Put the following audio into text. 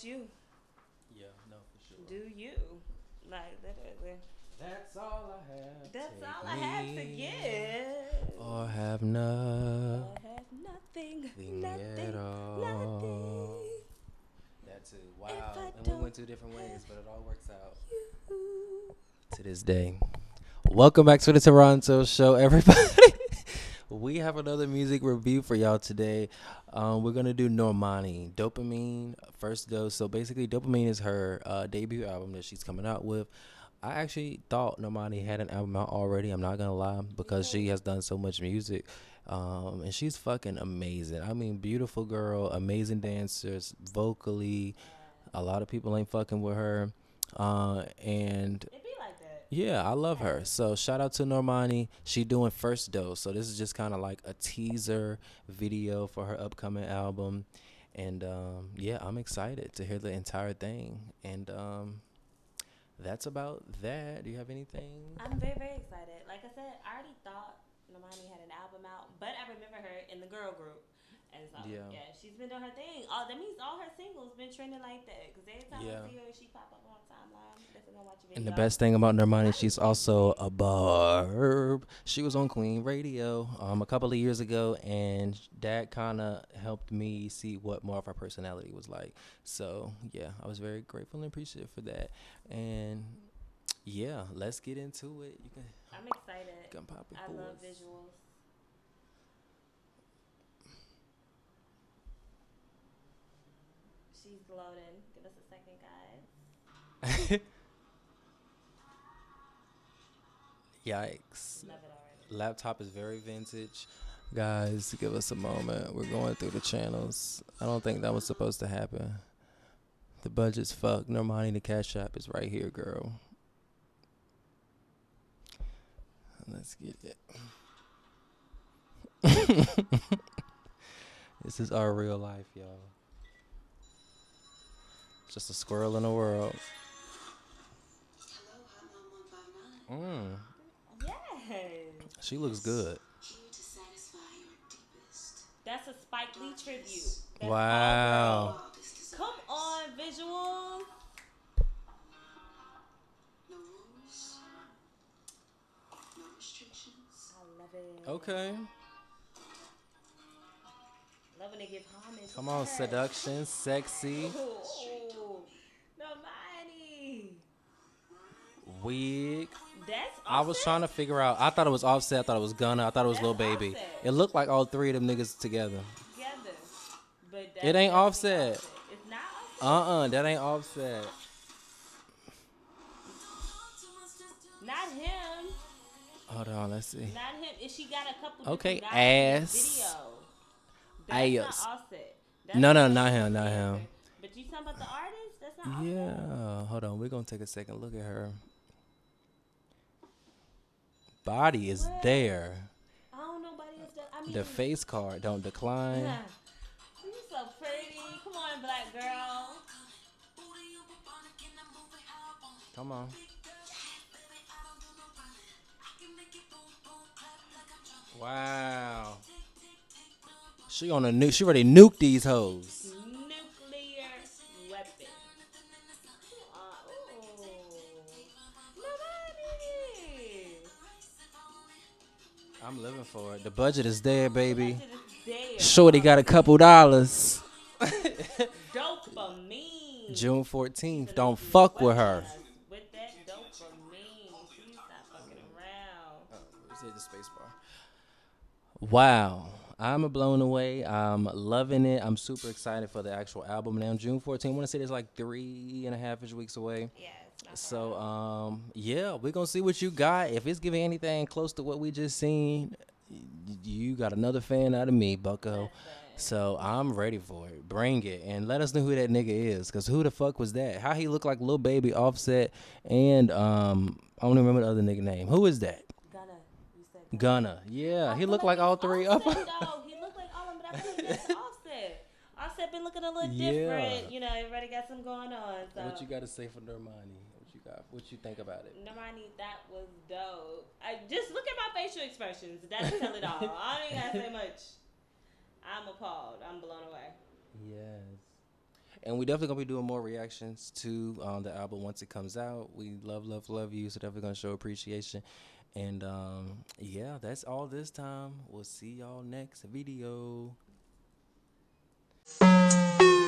you. Yeah, no, for sure. Do you. Like, literally. That's all I have. That's Take all I have to me give. Or have nothing I have nothing. at Nothing. all. Nothing. That too. If Wow. I And we don't went two different ways, but it all works out. You. To this day. Welcome back to the Toranzo Show, everybody. We have another music review for y'all today. Um, we're gonna do Normani, Dopamine, First Dose. So basically, Dopamine is her uh, debut album that she's coming out with. I actually thought Normani had an album out already. I'm not gonna lie because she has done so much music, um, and she's fucking amazing. I mean, beautiful girl, amazing dancers, vocally. A lot of people ain't fucking with her, uh, and It be like that. Yeah, I love her. So shout out to Normani. She doing first dose. So this is just kind of like a teaser video for her upcoming album. And um, yeah, I'm excited to hear the entire thing. And um, that's about that. Do you have anything? I'm very, very excited. Like I said, I already thought Normani had an album out, but I remember her in the girl group. And so, Yeah. yeah, she's been doing her thing. Oh, that means all her singles been trending like that. Because every time Yeah. I see her, she pop up on timeline. Definitely gonna watch a video. And the best thing about Normani, she's also a barb. She was on Queen Radio um, a couple of years ago, and that kind of helped me see what more of her personality was like. So yeah, I was very grateful and appreciative for that. And yeah, let's get into it. You can I'm excited. can pop it I love visuals. She's loading. Give us a second, guys. Yikes! Love it. Laptop is very vintage. Guys, give us a moment. We're going through the channels. I don't think that was supposed to happen. The budget's fucked. Normani, the cash app is right here, girl. Let's get it. this is our real life, y'all. Just a squirrel in the world. Mm, Yes. she looks good. That's a Spike Lee tribute. That's Wow. Come on, visuals. No rules, no restrictions. I love it. Okay. When they give homage. Come on, seduction, sexy, Ooh, Normani. Wig. That's I was trying to figure out. I thought it was Offset. I thought it was Gunna. I thought it was Lil Baby. Offset. It looked like all three of them niggas together. together. But It ain't definitely Offset. It's not Offset. Uh uh that ain't Offset. Not him. Hold on, let's see. Not him. Is she got a couple? Okay, different guys in the ass. Video. That's Ass. Offset. No, no, not him, not him. But you talking about the artist? That's not Offset. Yeah, hold on. We're gonna take a second look at her. Body is What? there. I don't know nobody else. That, I mean, The face card don't decline. You so pretty. Come on, black girl. Come on. Wow. She on a nuke. She already nuked these hoes. Nuclear weapon. I'm living for it. The budget is there, baby. Budget is there. Shorty got a couple dollars. Dopamine. June 14th. Don't fuck with her. With that dopamine. She's not fucking around. Oh, the space bar. Wow. I'm blown away. I'm loving it. I'm super excited for the actual album now. June 14th. I want to say there's like three and a half ish weeks away. Yeah, it's not So um yeah, we're gonna see what you got. If it's giving anything close to what we just seen, you got another fan out of me, Bucko. So I'm ready for it. Bring it and let us know who that nigga is. Cause who the fuck was that? How he look like Lil Baby, Offset, and um I don't even remember the other nigga name. Who is that? Gunna. You said Gunna. Yeah, I he feel looked like all three up. Offset, though. He looked like all of them, but I feel like that's Offset. Been looking a little Yeah. different. You know, everybody got some going on. So. What you got to say for Normani? What you got? What you think about it? Normani, that was dope. I just look at my facial expressions. That tell it all. I don't even gotta say much. I'm appalled. I'm blown away. Yes. and we definitely gonna be doing more reactions to um, the album once it comes out. We love, love, love you. So definitely gonna show appreciation. And um, yeah, that's all this time. We'll see y'all next video you